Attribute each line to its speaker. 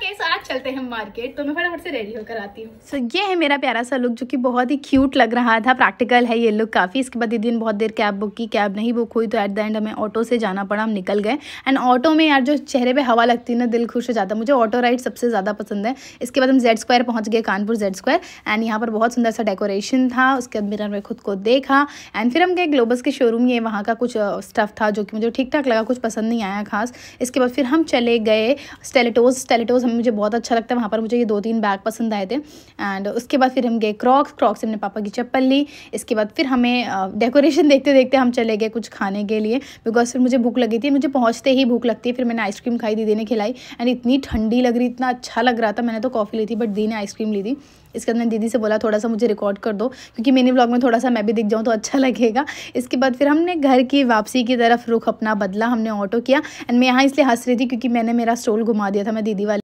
Speaker 1: आज चलते हैं मार्केट तो मैं रेडी होकर आती हूँ।
Speaker 2: मेरा प्यारा सा लुक जो कि बहुत ही क्यूट लग रहा था प्रैक्टिकल है ये लुक काफ़ी। इसके बाद दीदी ने बहुत देर कैब बुक की कैब नहीं बुक हुई तो एट द एंड हमें ऑटो से जाना पड़ा, हम निकल गए। एंड ऑटो में यार जो चेहरे पे हवा लगती है ना, दिल खुश हो जाता है। मुझे ऑटो राइड सबसे ज़्यादा पसंद है। इसके बाद हम जेड स्क्वायर पहुँच गए, कानपुर जेड स्क्वायर एंड यहाँ पर बहुत सुंदर सा डेकोरेशन था। उसके बाद मिरर में खुद को देखा। एंड फिर हम गए ग्लोबस के शोरूम ये वहाँ का कुछ स्टफ़ था, जो कि मुझे ठीक ठाक लगा, कुछ पसंद नहीं आया खास। इसके बाद फिर हम चले गए स्टेलेटोज स्टेलेटोज मुझे बहुत अच्छा लगता है। वहाँ पर मुझे ये दो तीन बैग पसंद आए थे। एंड उसके बाद फिर हम गए क्रॉक्स क्रॉक्स हमने पापा की चप्पल ली। इसके बाद फिर हमें डेकोरेशन देखते देखते हम चले गए कुछ खाने के लिए। बिकॉज़ फिर मुझे भूख लगी थी। मुझे पहुँचते ही भूख लगती है। फिर मैंने आइसक्रीम खाई, दीदी ने खिलाई। एंड इतनी ठंडी लग रही, इतना अच्छा लग रहा था। मैंने तो कॉफ़ी ली थी बट दी ने आइसक्रीम ली थी। इसके बाद मैंने दीदी से बोला थोड़ा सा मुझे रिकॉर्ड कर दो। क्योंकि मेरे ब्लॉग में थोड़ा सा मैं भी दिख जाऊँ तो अच्छा लगेगा। इसके बाद फिर हमने घर की वापसी की तरफ़ रुख अपना बदला। हमने ऑटो किया। एंड मैं यहाँ इसलिए हंस रही थी क्योंकि मैंने मेरा स्टोल घुमा दिया था। मैं दीदी वाले